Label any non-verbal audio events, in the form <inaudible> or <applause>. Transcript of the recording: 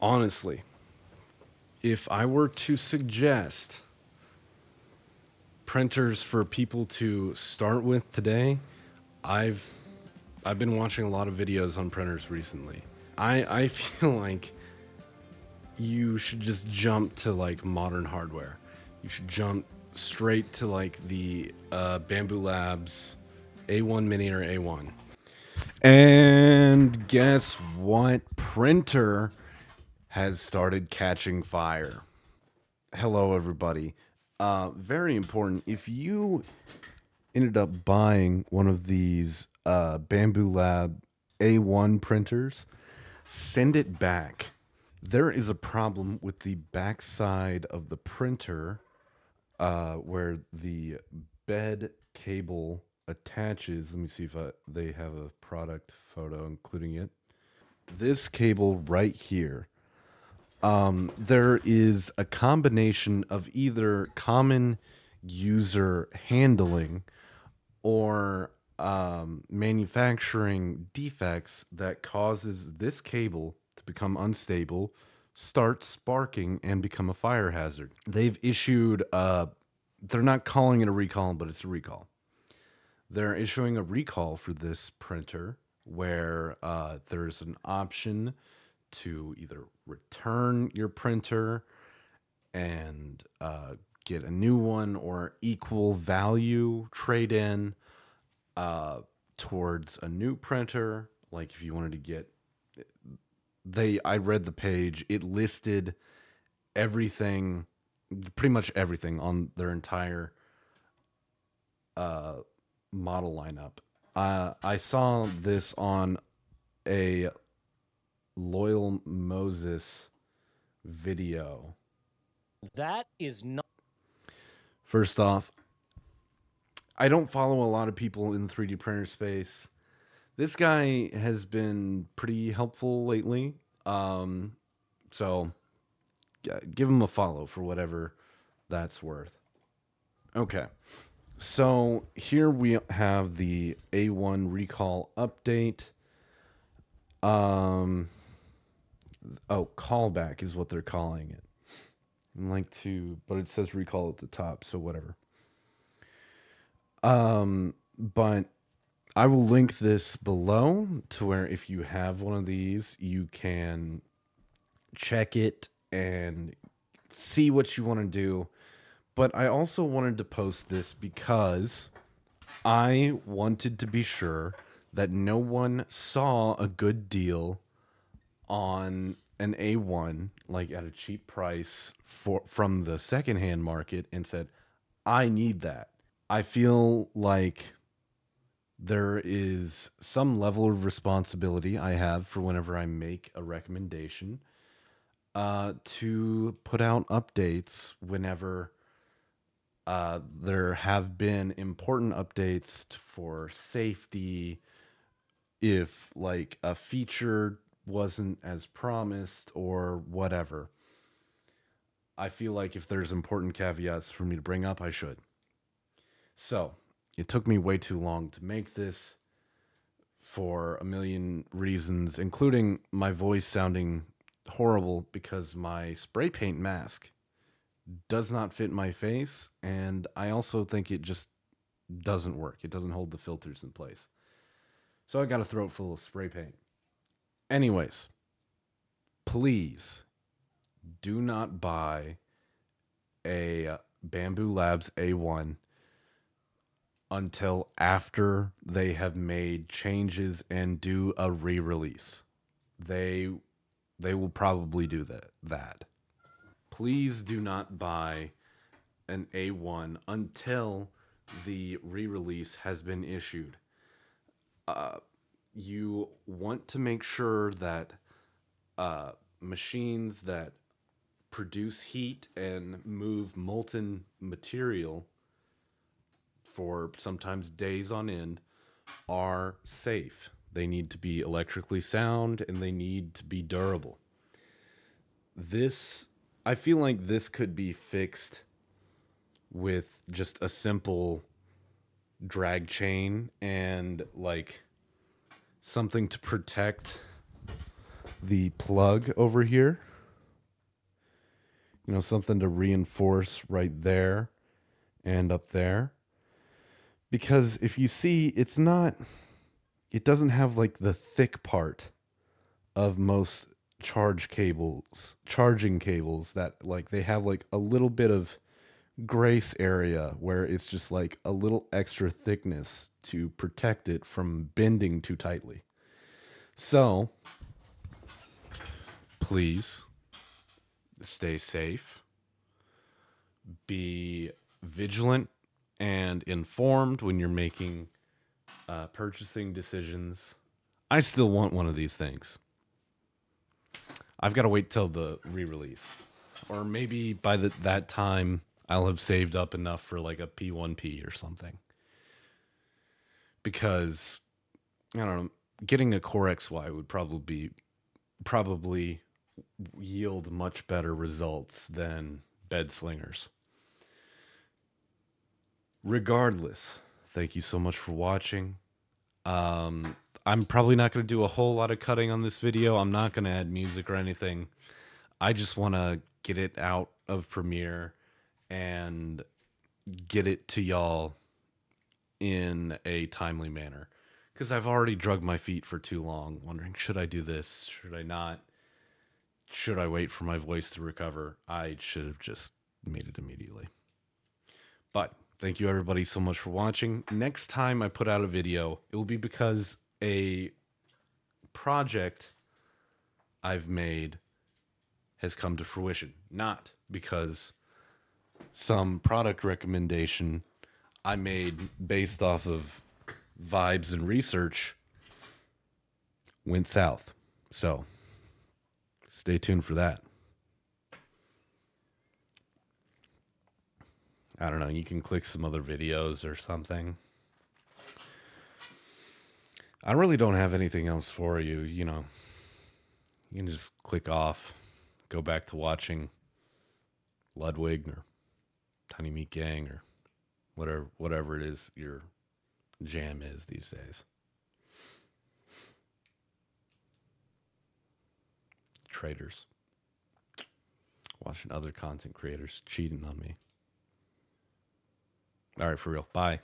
honestly, if I were to suggest printers for people to start with today, I've I've been watching a lot of videos on printers recently. I I <laughs> feel like you should just jump to like modern hardware. You should jump straight to like the uh, Bambu Labs A1 Mini or A1. And guess what? Printer has started catching fire. Hello, everybody. Uh, very important. If you ended up buying one of these uh, Bambu Lab A1 printers, send it back. There is a problem with the backside of the printer uh, where the bed cable attaches. Let me see if I, they have a product photo including it. This cable right here. Um, there is a combination of either common user handling or um, manufacturing defects that causes this cable to become unstable, start sparking, and become a fire hazard. They've issued, uh, they're not calling it a recall, but it's a recall. They're issuing a recall for this printer where uh, there's an option to either return your printer and uh, get a new one or equal value trade in uh, towards a new printer. Like if you wanted to get, they I read the page. It listed everything, pretty much everything on their entire uh, model lineup. Uh, I saw this on a Loyal Moses video. That is not. First off, I don't follow a lot of people in the 3D printer space. This guy has been pretty helpful lately. Um, so give him a follow for whatever that's worth. Okay. So here we have the A1 recall update. Um, oh, callback is what they're calling it. i like to, but it says recall at the top, so whatever. Um, but I will link this below to where if you have one of these, you can check it and see what you want to do. But I also wanted to post this because I wanted to be sure that no one saw a good deal on an A1 like at a cheap price for from the secondhand market and said, "I need that." I feel like there is some level of responsibility I have for whenever I make a recommendation uh, to put out updates whenever uh, there have been important updates for safety. If like a feature wasn't as promised or whatever. I feel like if there's important caveats for me to bring up, I should. So, it took me way too long to make this for a million reasons, including my voice sounding horrible because my spray paint mask does not fit my face. And I also think it just doesn't work. It doesn't hold the filters in place. So I got a throat full of spray paint. Anyways, please do not buy a Bambu Labs A1 until after they have made changes and do a re-release. They they will probably do that that. Please do not buy an A1 until the re-release has been issued. Uh, you want to make sure that uh, machines that produce heat and move molten material for sometimes days on end are safe. They need to be electrically sound and they need to be durable. This, I feel like this could be fixed with just a simple drag chain and like something to protect the plug over here. You know, something to reinforce right there and up there. Because if you see, it's not, it doesn't have like the thick part of most charge cables, charging cables that like they have like a little bit of grace area where it's just like a little extra thickness to protect it from bending too tightly. So, please stay safe, be vigilant and informed when you're making uh, purchasing decisions. I still want one of these things. I've got to wait till the re-release, or maybe by the, that time I'll have saved up enough for like a P1P or something. Because I don't know, getting a Core XY would probably be probably yield much better results than bed slingers. Regardless, thank you so much for watching. Um, I'm probably not going to do a whole lot of cutting on this video. I'm not going to add music or anything. I just want to get it out of Premiere and get it to y'all in a timely manner. Because I've already drug my feet for too long, wondering should I do this? Should I not? Should I wait for my voice to recover? I should have just made it immediately. But thank you everybody so much for watching. Next time I put out a video, it will be because a project I've made has come to fruition, not because some product recommendation I made based off of vibes and research went south. So stay tuned for that. I don't know, you can click some other videos or something. I really don't have anything else for you, you know. You can just click off, go back to watching Ludwig or Tiny Meat Gang or whatever whatever it is your jam is these days. Traders. Watching other content creators cheating on me. All right, for real. Bye.